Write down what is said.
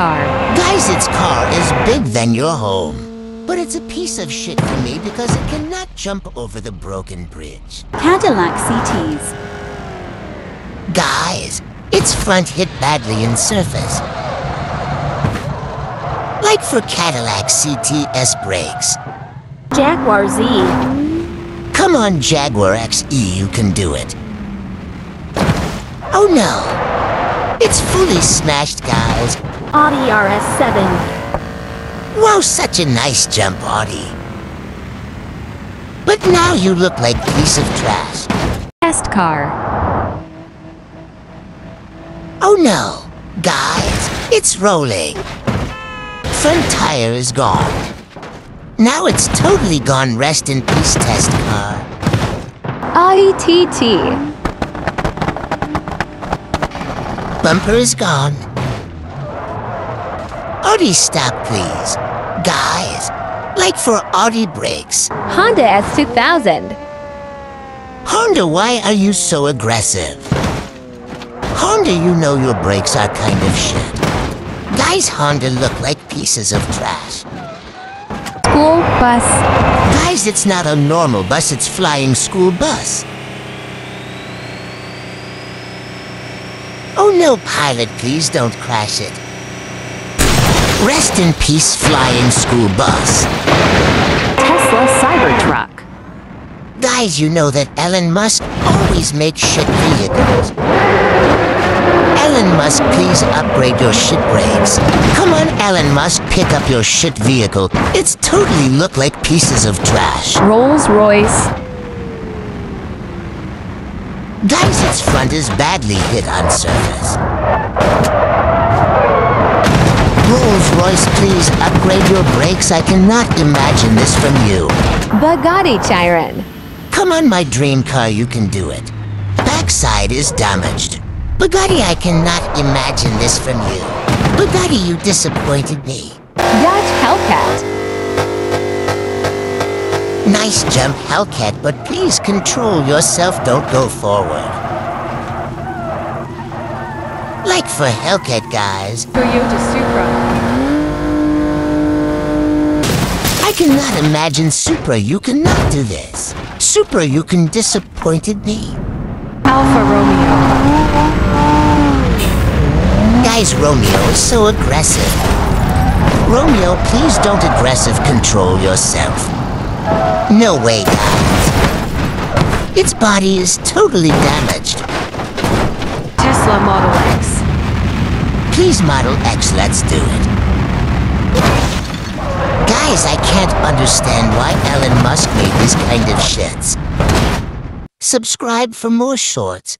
car. Guys, its car is big than your home. But it's a piece of shit for me because it cannot jump over the broken bridge. Cadillac CTS. Guys, its front hit badly in surface. Like for Cadillac CTS brakes. Jaguar XE. Come on, Jaguar XE, you can do it. Oh no! It's fully smashed, guys. Audi RS7. Wow, such a nice jump, Audi. But now you look like a piece of trash. Test car. Oh no! Guys, it's rolling. Front tire is gone. Now it's totally gone rest in peace test car. ITT. Bumper is gone. Audi stop please. Guys, like for Audi brakes. Honda S2000. Honda, why are you so aggressive? Honda, you know your brakes are kind of shit. Guys, Honda look like pieces of trash. School bus. Guys, it's not a normal bus, it's flying school bus. Oh no, pilot, please don't crash it. Rest in peace, flying school bus. Tesla Cybertruck. Guys, you know that Elon Musk always makes shit vehicles. Elon Musk, please upgrade your shit brakes. Come on, Elon Musk, pick up your shit vehicle. It's totally look like pieces of trash. Rolls Royce. Guys, its front is badly hit on surface. Rolls-Royce, please upgrade your brakes. I cannot imagine this from you. Bugatti Chiron. Come on, my dream car, you can do it. Backside is damaged. Bugatti, I cannot imagine this from you. Bugatti, you disappointed me. Dodge Hellcat. Nice jump, Hellcat, but please control yourself, don't go forward. Like for Hellcat, guys, Toyota Supra. I cannot imagine Supra, you cannot do this. Supra, you can disappointed me. Alfa Romeo. Guys, Romeo is so aggressive. Romeo, please don't aggressive control yourself. No way, guys. Its body is totally damaged. Tesla Model X. Please, Model X, let's do it. I can't understand why Elon Musk made this kind of shits. Subscribe for more shorts.